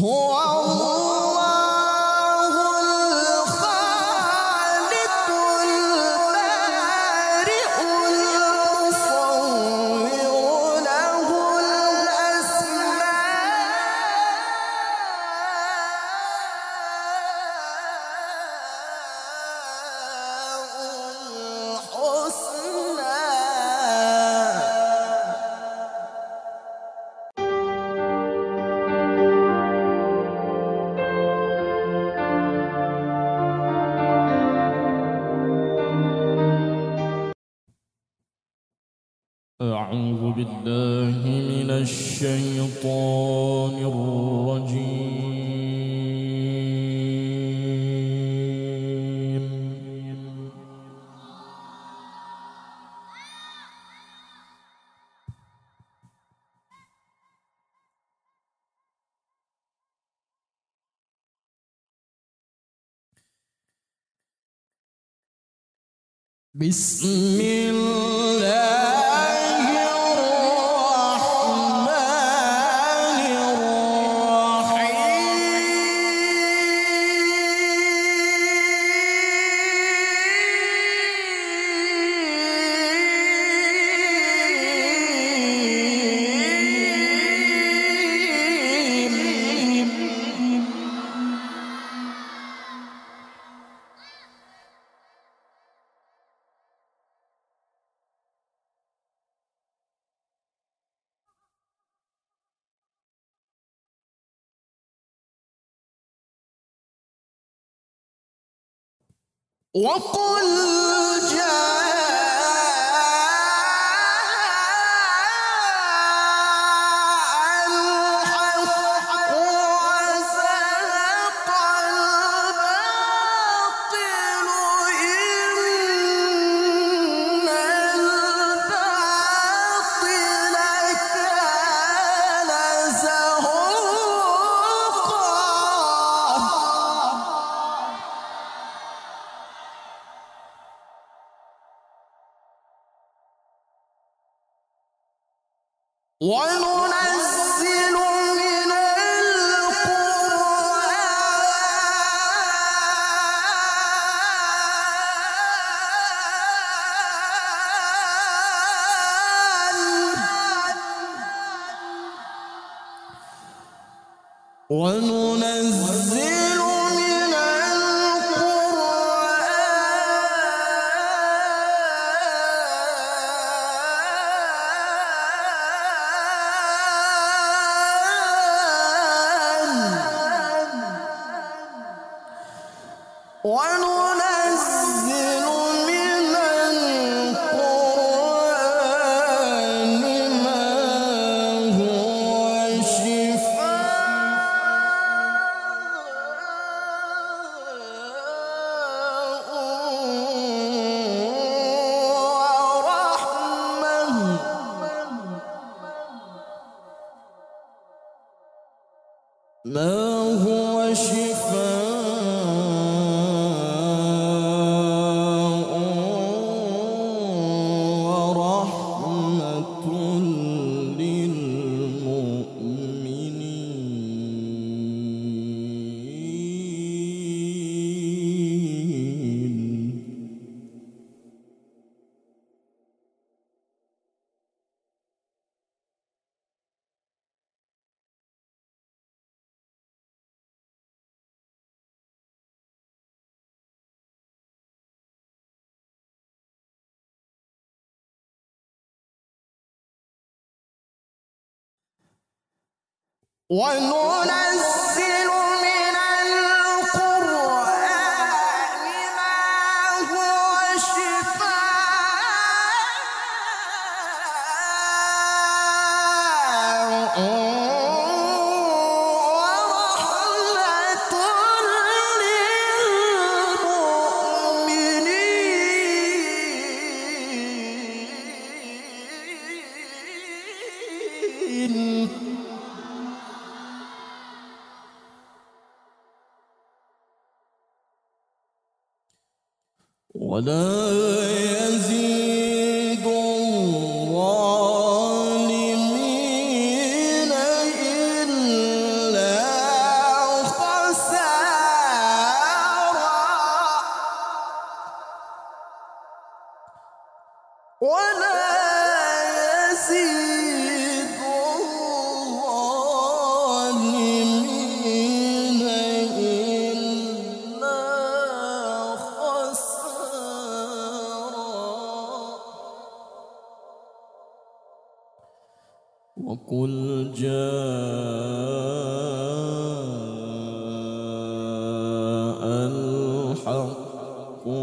哦。بسم الله وقل وننزل من القرآن ما هو شفاء. إن ولا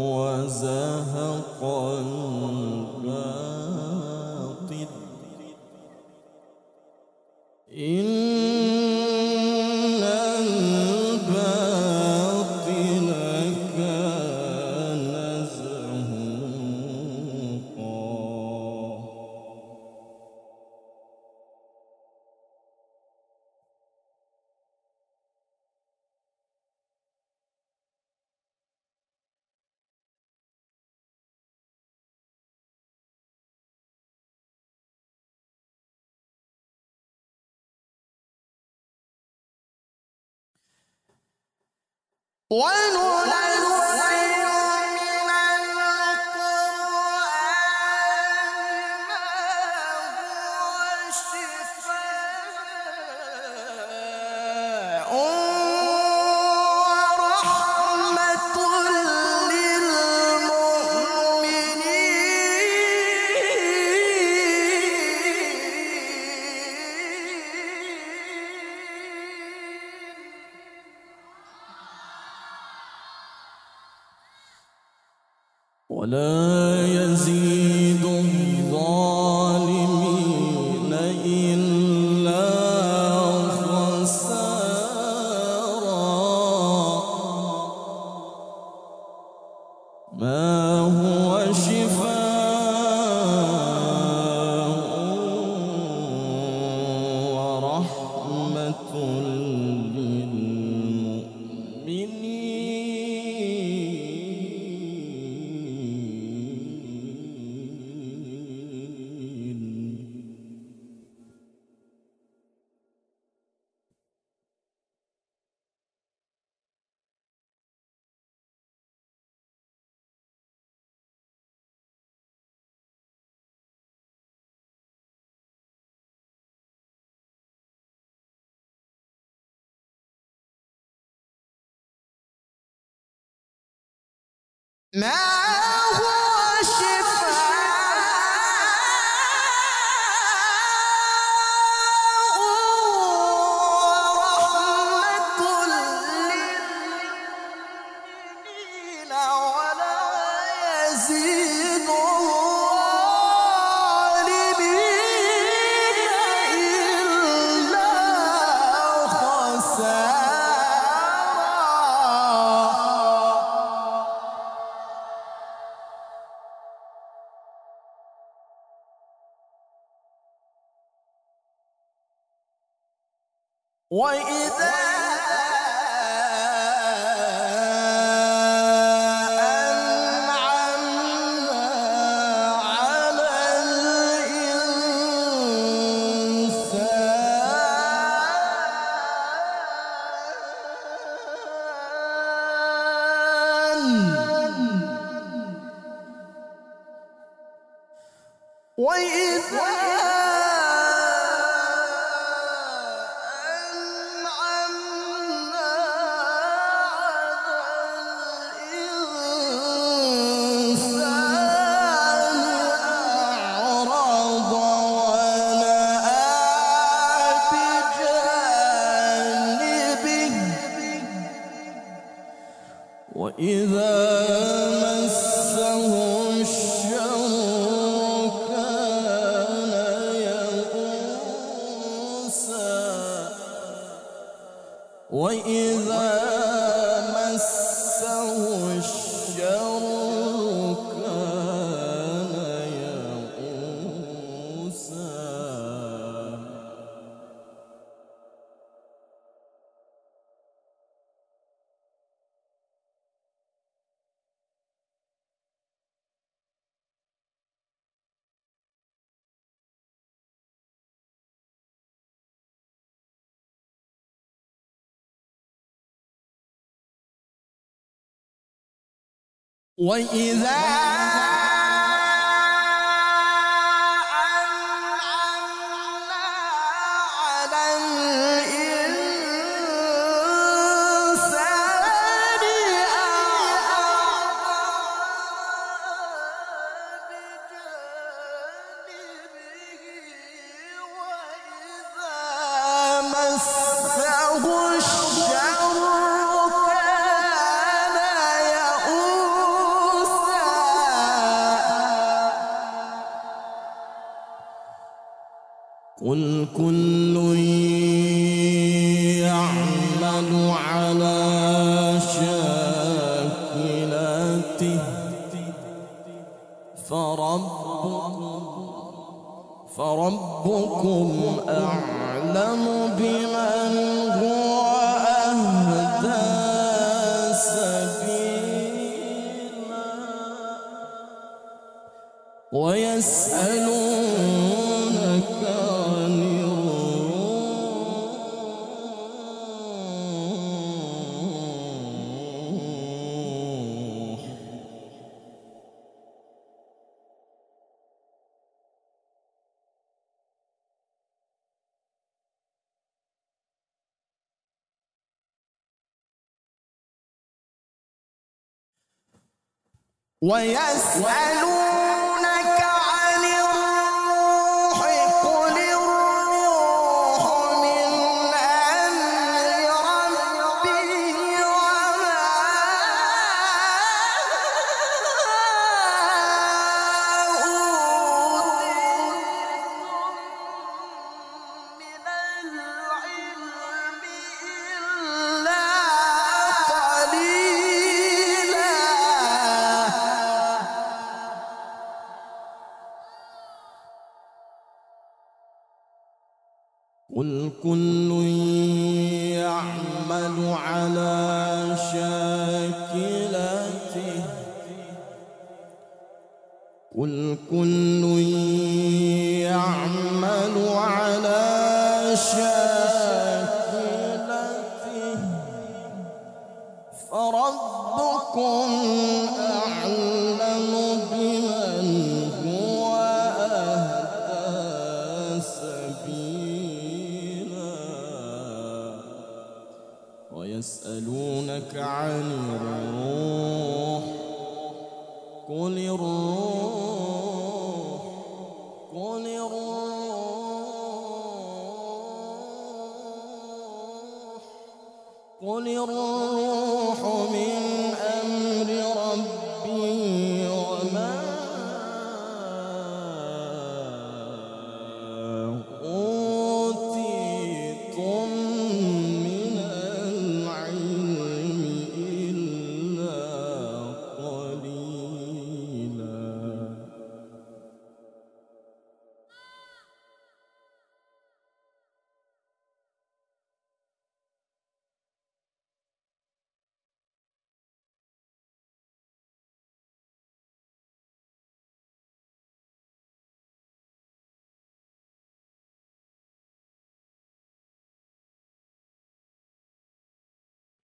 الحق وننزل Now. وإذا وإذا مسه الشر وإذا ويسألون قل كل يعمل على شاكلته قل كل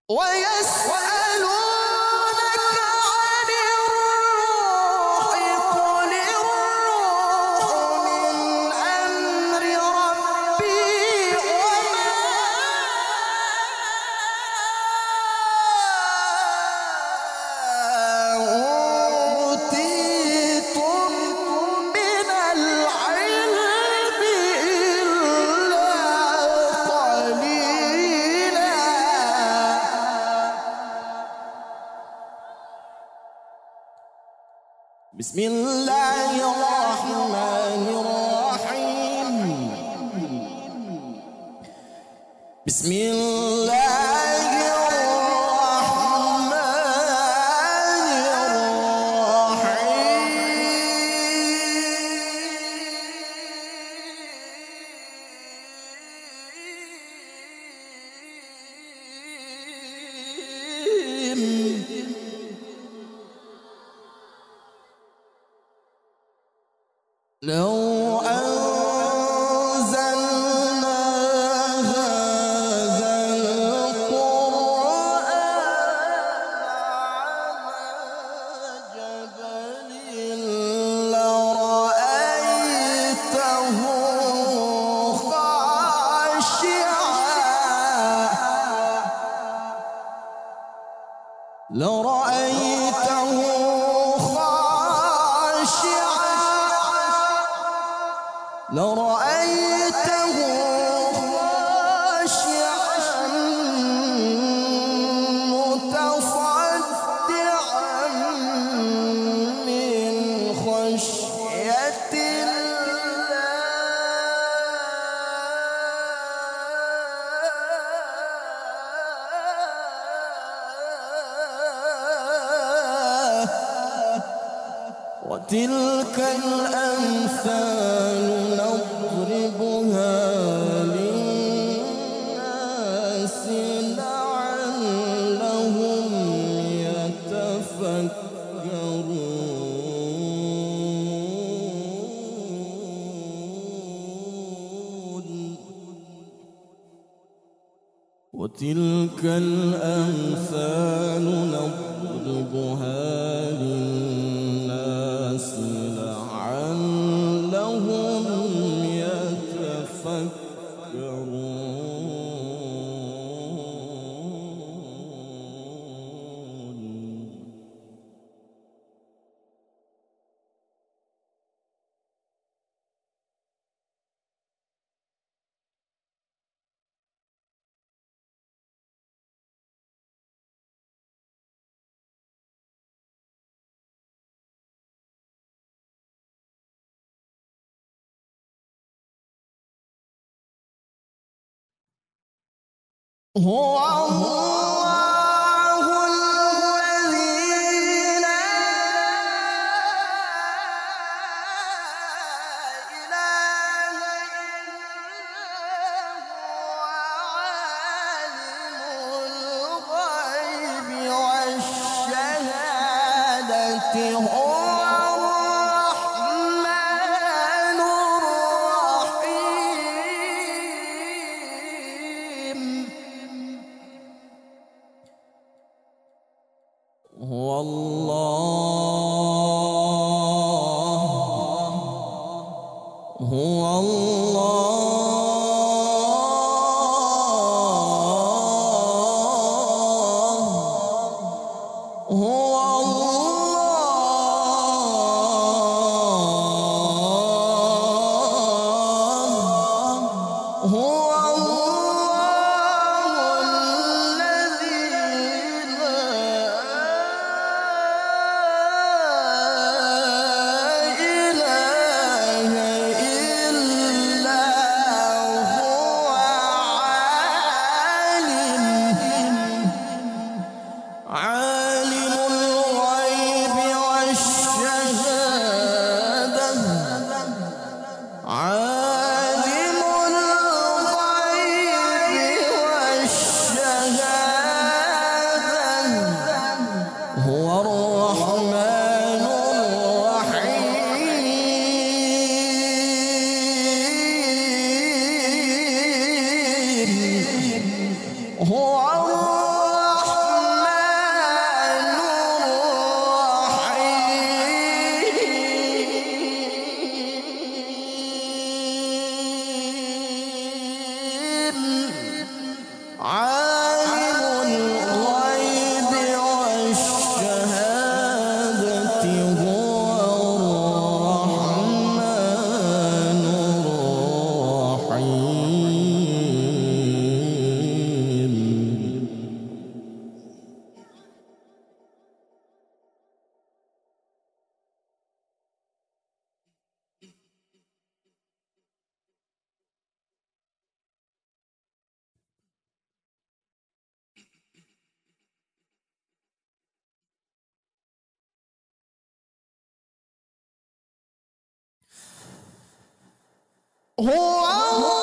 Oh yes. Bismillah. وتلك الأمثال نضربها 我。Oh! oh.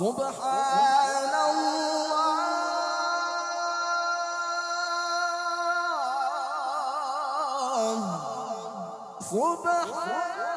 سبحان الله. سبحان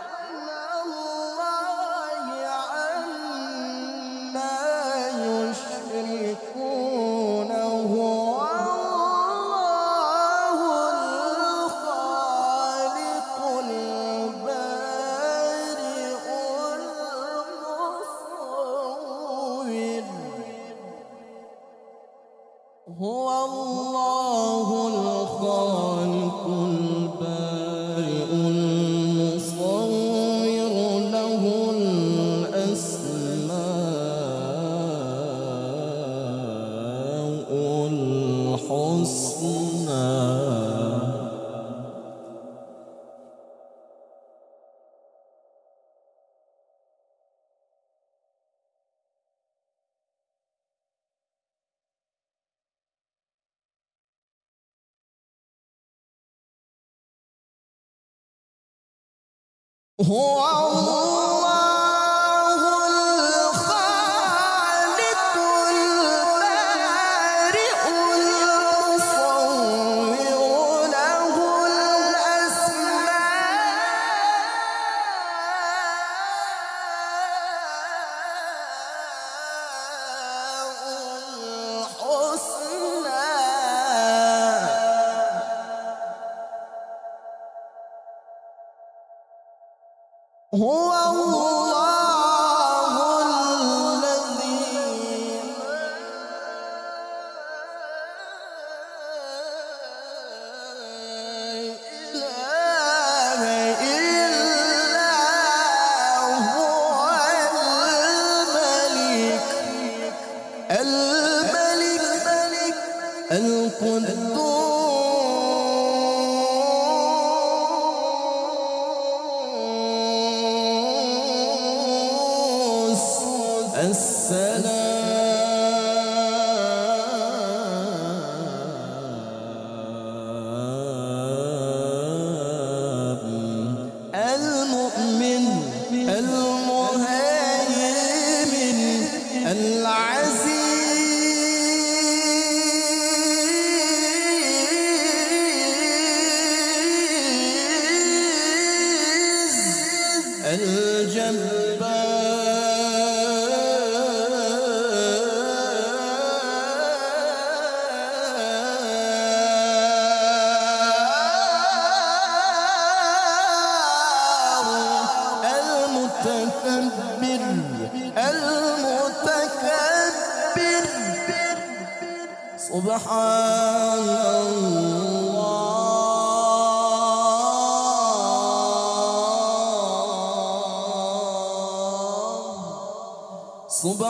Oh, oh, oh.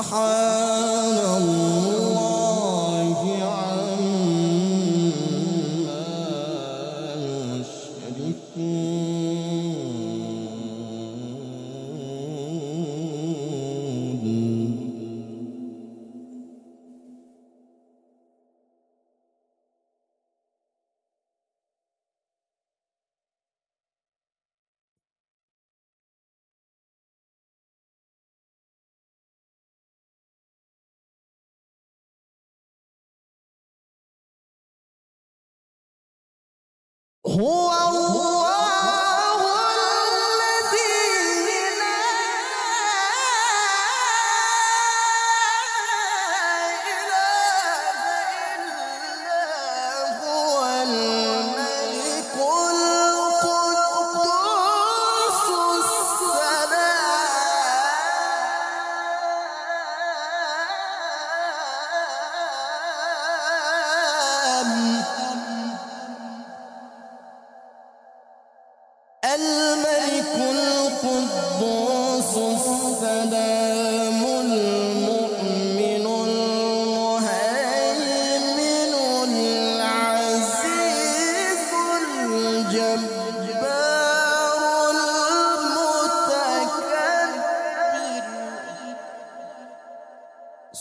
صاحب 法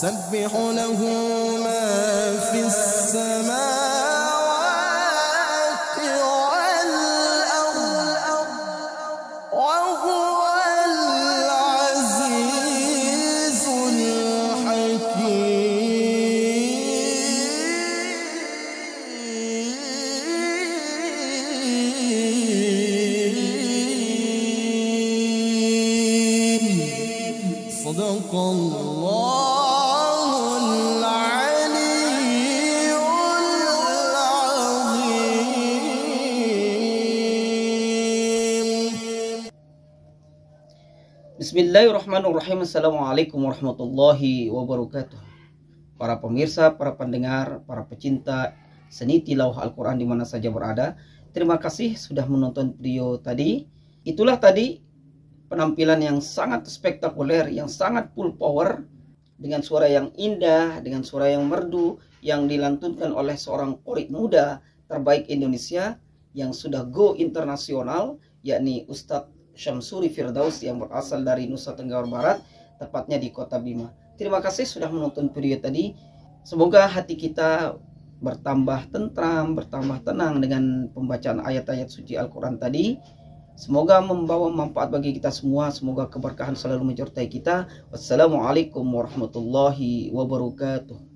يسبح له ما في السماوات Bismillahirrahmanirrahim. Assalamualaikum warahmatullahi wabarakatuh. Para pemirsa, para pendengar, para pecinta seni tilawah Al-Quran di mana saja berada Terima kasih sudah menonton video tadi. Itulah tadi penampilan yang sangat spektakuler, yang sangat full power Dengan suara yang indah, dengan suara yang merdu Yang dilantunkan oleh seorang korik muda terbaik Indonesia Yang sudah go internasional yakni Ustadz Syamsuri Firdaus yang berasal dari Nusa Tenggara Barat, tepatnya di Kota Bima. Terima kasih sudah menonton video tadi. Semoga hati kita bertambah tentram, bertambah tenang dengan pembacaan ayat-ayat suci Al-Quran tadi. Semoga membawa manfaat bagi kita semua. Semoga keberkahan selalu menyertai kita. Wassalamualaikum warahmatullahi wabarakatuh.